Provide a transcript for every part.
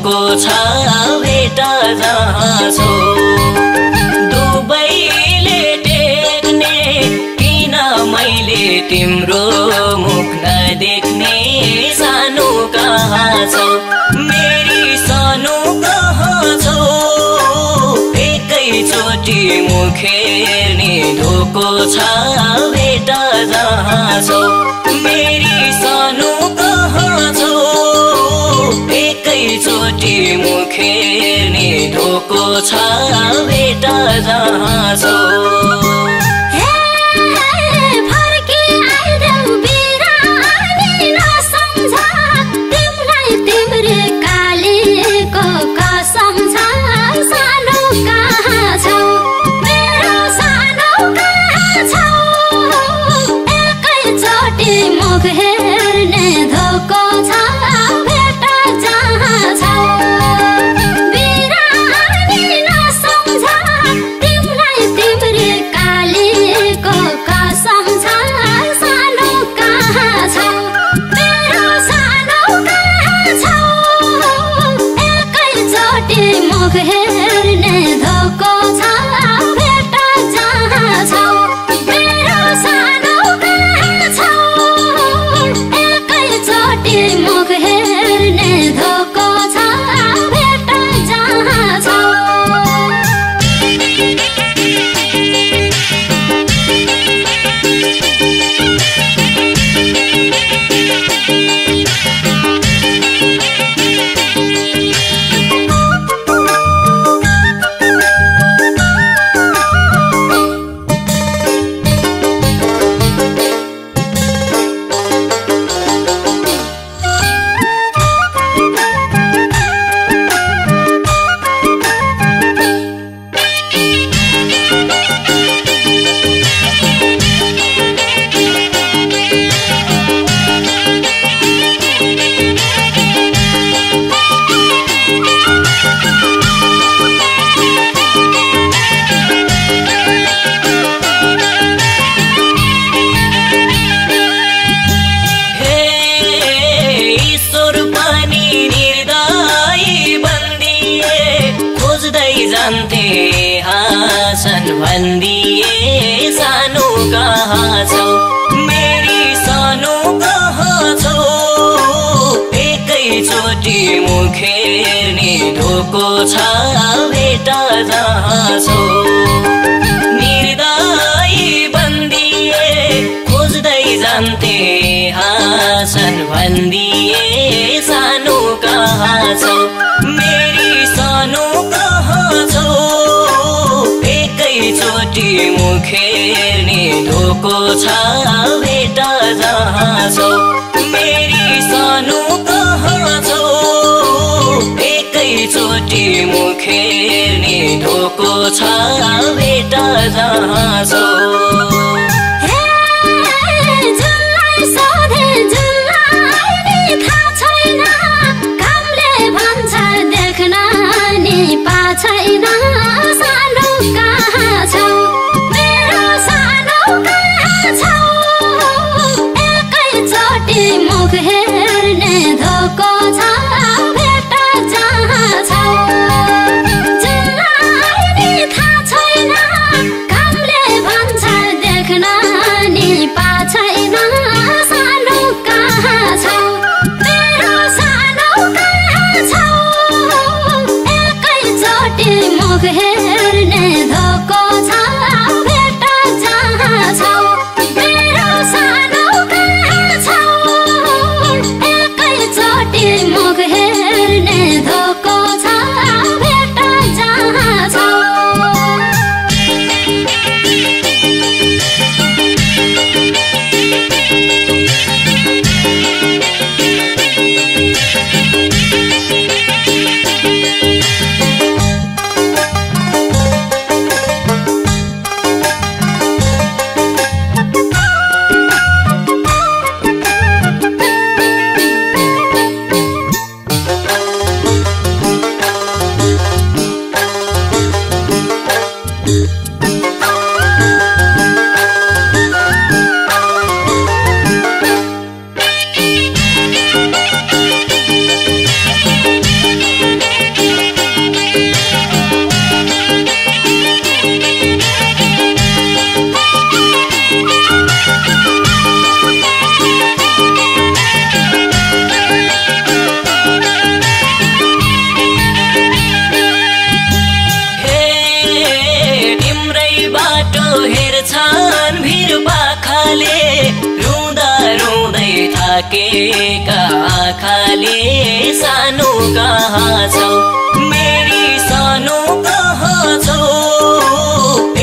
को छ भेट जाँछु दुबैले देख्ने किन मैले तिम्रो मुख नदेख्ने सानो कहाँ छ? मेरी सानो कहाँ छौ? एकैचोटि मुख हेर्ने धोको छ भेट जाँछौ मेरी सानो एकैचोटि नि धोको छ बेटा जहाँ छौ। भनिदिए सानो कहाँ छौ? मेरी सानो कहाँ छौ? एकैचोटि मुखेर्ने धोको छ भेटा जहाँ छौ? निर्दायी बन्दिए खोज्दै जान्थे हाँसन भनिदिए मुखेर हेर्ने धोको छ भेट जहाँ छौ। मेरी सानो कहाँ छौ? एकैचोटि मुखेर हेर्ने धोको छ भेट जहाँ छौ। थाकेका आँखाले सानो कहाँ छौ? मेरी सानो कहाँ छौ?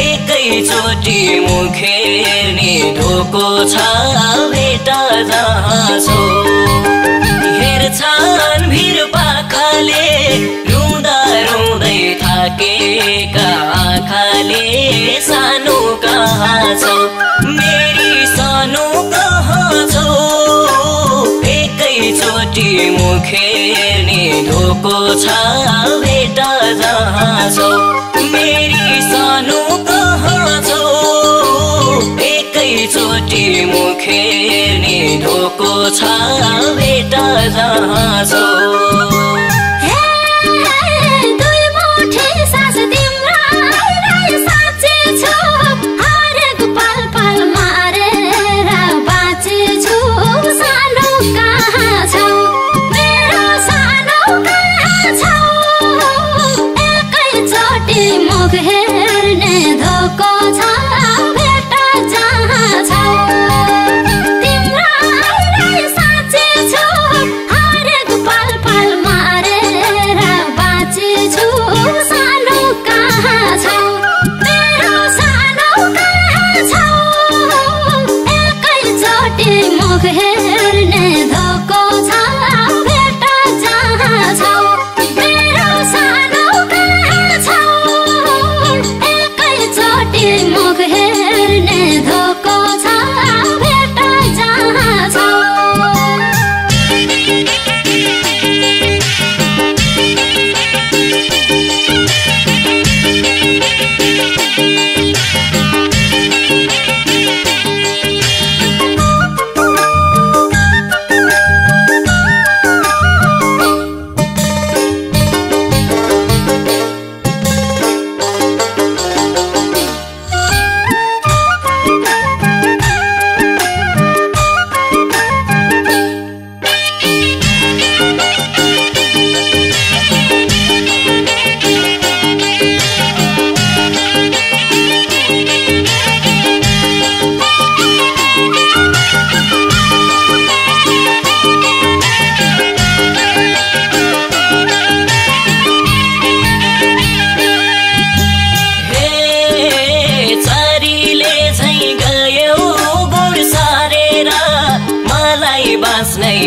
एकैचोटि मुखेर्ने ढोको छ भेटा जहाँ छौ? मुखेर्ने ढोको छ भेटा जहाँ छौ मेरी सानो कहाँ छौ एकैचोटि मुखेर्ने ढोको छ भेटा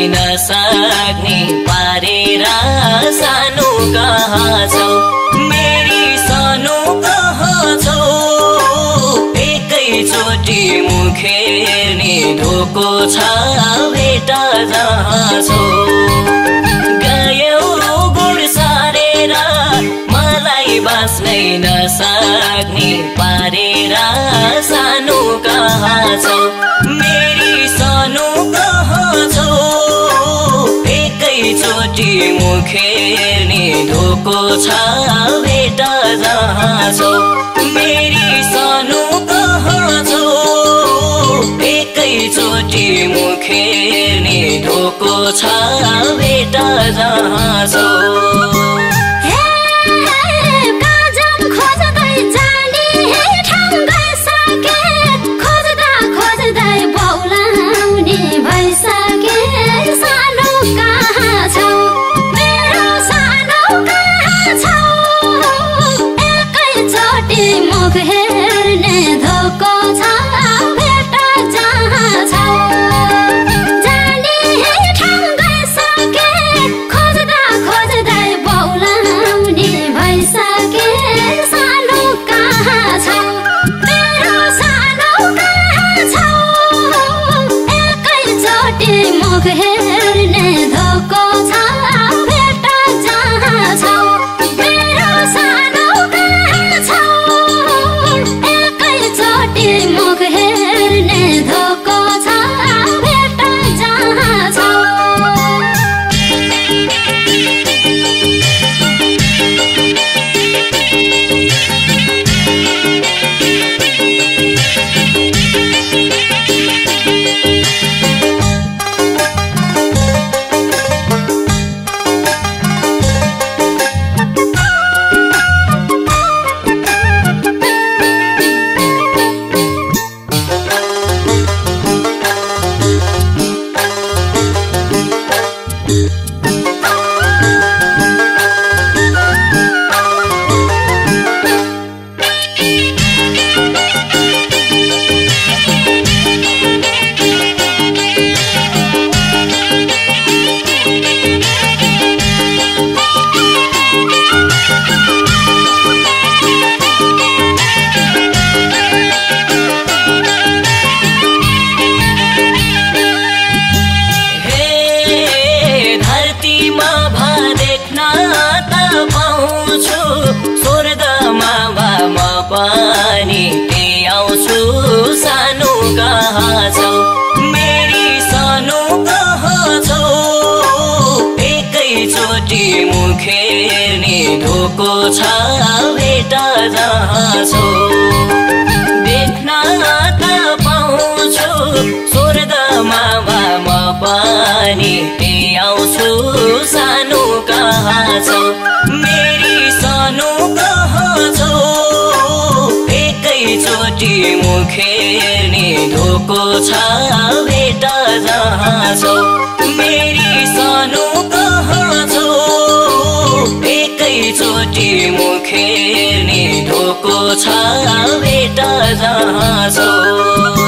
बाँच्नै नसक्ने पारेर सानो कहाँ मेरी सानो कहाँ छौ? एकैचोटि मुखेर्ने ढोको छ भेटा जहाँ छौ? सारेर मलाई बाँच्नै नसक्ने पारेर सानो कहाँ छौ? एकैचोटि मुखेर्ने ढोको छ भेटा जहाँ छौ मेरी सानो कहाँ छौ एकैचोटि मुखेर्ने ढोको छ भेटा जहाँ छौ ढोको छ बेटा जहाँ देख्न त पाउँछु स्वर्गमा म पानी आउँछु सानो कहाँ छ मेरी सानो कहाँ छ एकैचोटि मुखेर्ने ढोको छ जहाँ छ मेरी सानो ोटी मुखेनी धोको छ बेटा जान्छु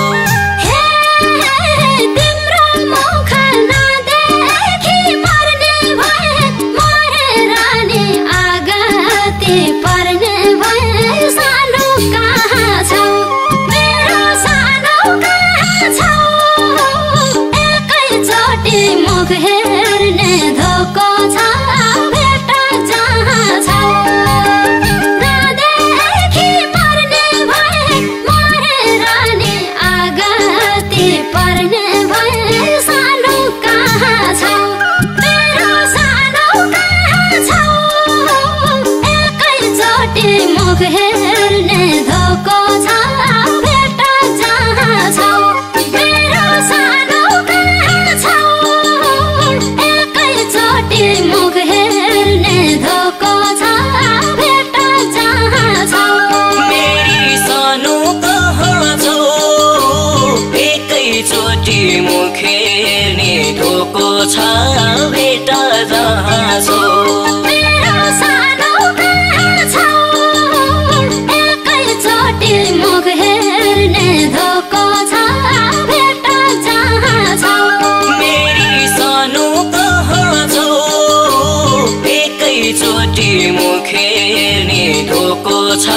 ढोको छ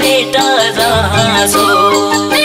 भेट जहाजो